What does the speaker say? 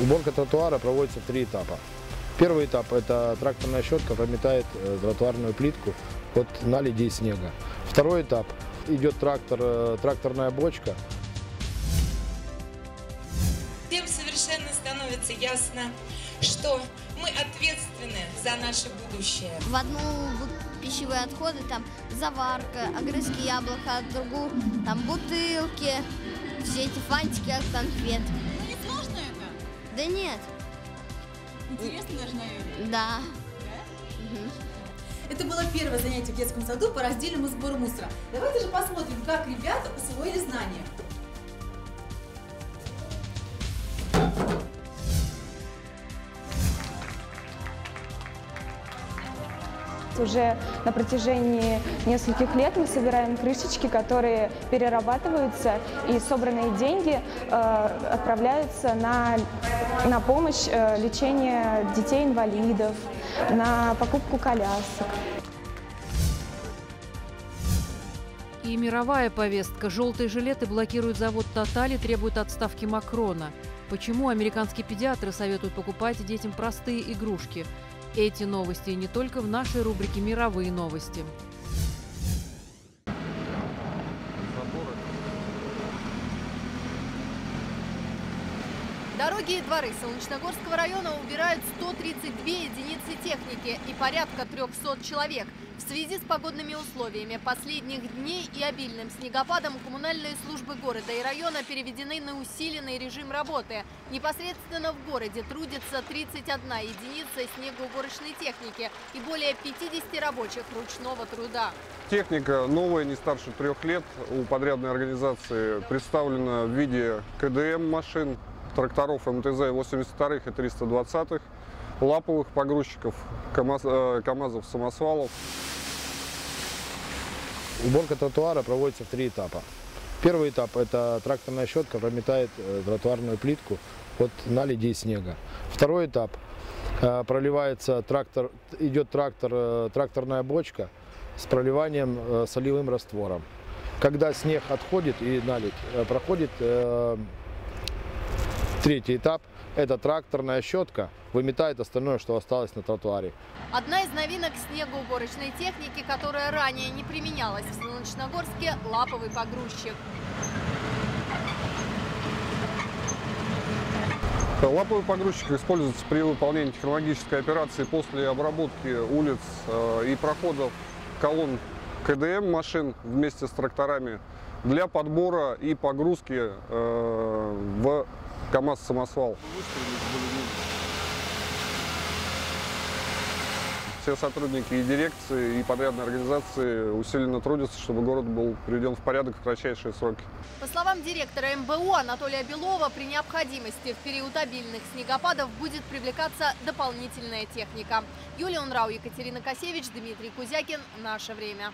Уборка тротуара проводится в три этапа. Первый этап – это тракторная щетка прометает э, тротуарную плитку от наледи и снега. Второй этап – идет трактор, э, тракторная бочка. Всем совершенно становится ясно, что мы ответственны за наше будущее. В одну пищевые отходы, там заварка, огрызки яблока, в другую там бутылки, все эти фантики от конфет. Да нет, Интересно даже, наверное. да. Это было первое занятие в детском саду по раздельному сбору мусора. Давайте же посмотрим, как ребята усвоили знания. Уже на протяжении нескольких лет мы собираем крышечки, которые перерабатываются, и собранные деньги э, отправляются на, на помощь э, лечению детей-инвалидов, на покупку колясок. И мировая повестка. Желтые жилеты блокируют завод «Тотали», требуют отставки Макрона. Почему американские педиатры советуют покупать детям простые игрушки? Эти новости и не только в нашей рубрике «Мировые новости». Дороги и дворы Солнечногорского района убирают 132 единицы техники и порядка 300 человек. В связи с погодными условиями последних дней и обильным снегопадом коммунальные службы города и района переведены на усиленный режим работы. Непосредственно в городе трудится 31 единица снегоуборочной техники и более 50 рабочих ручного труда. Техника новая, не старше трех лет. У подрядной организации представлена в виде КДМ машин, тракторов МТЗ 82 и 320 лаповых погрузчиков, КАМАЗ, э, КАМАЗов, самосвалов. Уборка тротуара проводится в три этапа. Первый этап – это тракторная щетка прометает э, тротуарную плитку от наледи и снега. Второй этап э, проливается трактор, идет трактор, э, тракторная бочка с проливанием солевым раствором. Когда снег отходит и наледь, проходит третий этап – это тракторная щетка выметает остальное, что осталось на тротуаре. Одна из новинок снегоуборочной техники, которая ранее не применялась в Солнечногорске – лаповый погрузчик. Лаповый погрузчик используется при выполнении технологической операции после обработки улиц э, и проходов колонн КДМ машин вместе с тракторами для подбора и погрузки э, в КАМАЗ-самосвал. Все сотрудники и дирекции, и подрядной организации усиленно трудятся, чтобы город был приведен в порядок в кратчайшие сроки. По словам директора МБУ Анатолия Белова, при необходимости в период обильных снегопадов будет привлекаться дополнительная техника. Юлия Унрау, Екатерина Косевич, Дмитрий Кузякин. Наше время.